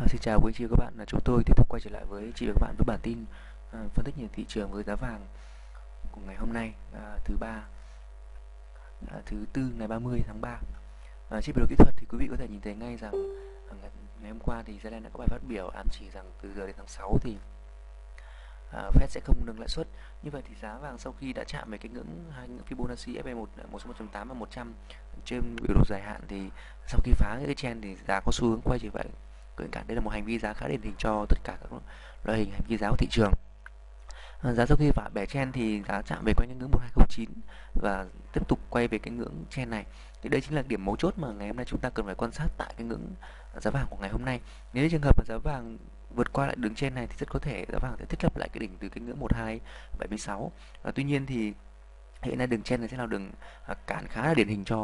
À, xin chào quý chị và các bạn, là chúng tôi tiếp tục quay trở lại với chị và các bạn với bản tin à, phân tích nhìn thị trường với giá vàng của ngày hôm nay à, thứ ba à, thứ tư ngày 30 tháng 3. À, trên biểu đồ kỹ thuật thì quý vị có thể nhìn thấy ngay rằng à, ngày hôm qua thì Zelen đã có bài phát biểu ám chỉ rằng từ giờ đến tháng 6 thì à, Fed sẽ không nâng lãi suất. Như vậy thì giá vàng sau khi đã chạm về cái ngưỡng hai ngưỡng Fibonacci FE1 1.8 à, và 100 trên biểu đồ dài hạn thì sau khi phá cái trend thì giá có xu hướng quay trở lại cận cả đây là một hành vi giá khá điển hình cho tất cả các loại hình hành vi giá của thị trường. À, giá sau khi phá bẻ chen thì giá chạm về quanh cái ngưỡng 1209 và tiếp tục quay về cái ngưỡng chen này. Thì đây chính là điểm mấu chốt mà ngày hôm nay chúng ta cần phải quan sát tại cái ngưỡng giá vàng của ngày hôm nay. Nếu trường hợp mà giá vàng vượt qua lại đường trên này thì rất có thể giá vàng sẽ thiết lập lại cái đỉnh từ cái ngưỡng 1276 và tuy nhiên thì hiện nay đường trên này sẽ là đường à, cản khá là điển hình cho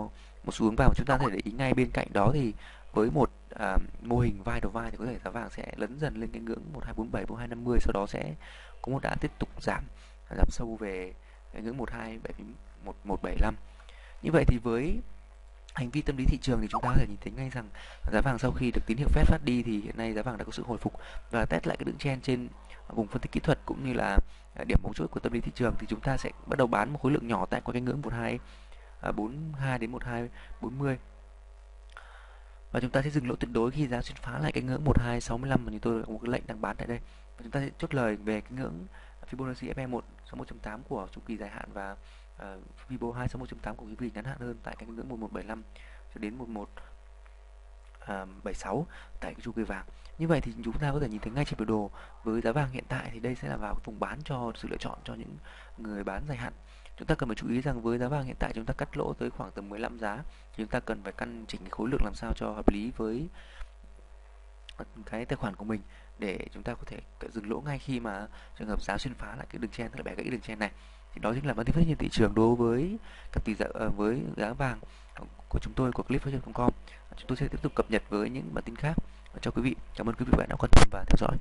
một xu hướng vào chúng ta có thể để ý ngay bên cạnh đó thì với một à, mô hình vai đầu vai thì có thể giá vàng sẽ lấn dần lên cái ngưỡng 1247 1250 sau đó sẽ có một đà tiếp tục giảm giảm sâu về cái ngưỡng 127175 như vậy thì với hành vi tâm lý thị trường thì chúng ta có thể nhìn thấy ngay rằng giá vàng sau khi được tín hiệu Fed phát đi thì hiện nay giá vàng đã có sự hồi phục và test lại cái đường chen trên vùng phân tích kỹ thuật cũng như là à, điểm mấu chốt của tâm lý thị trường thì chúng ta sẽ bắt đầu bán một khối lượng nhỏ tại qua cái ngưỡng 12 42 à, đến 1240 và chúng ta sẽ dừng lỗ tuyệt đối khi giá xuyên phá lại cái ngưỡng 1265 mà như tôi có một cái lệnh đang bán tại đây và chúng ta sẽ chốt lời về cái ngưỡng Fibonacci FE1 61.8 của chu kỳ dài hạn và uh, Fibo 2 61.8 của chu kỳ ngắn hạn hơn tại cái ngưỡng 1175 cho đến 11 76 ờ, tại cái chu kỳ vàng. Như vậy thì chúng ta có thể nhìn thấy ngay trên biểu đồ với giá vàng hiện tại thì đây sẽ là vào vùng bán cho sự lựa chọn cho những người bán dài hạn chúng ta cần phải chú ý rằng với giá vàng hiện tại chúng ta cắt lỗ tới khoảng tầm 15 giá. Thì chúng ta cần phải căn chỉnh khối lượng làm sao cho hợp lý với cái tài khoản của mình để chúng ta có thể dừng lỗ ngay khi mà trường hợp giá xuyên phá lại cái đường chen tức là bẻ gãy đường chen này. Thì đó chính là vấn đề phát hiện thị trường đối với cặp tỷ giá ờ, với giá vàng của chúng tôi, của clipfashion.com chúng tôi sẽ tiếp tục cập nhật với những bản tin khác. Cho quý vị, cảm ơn quý vị bạn đã quan tâm và theo dõi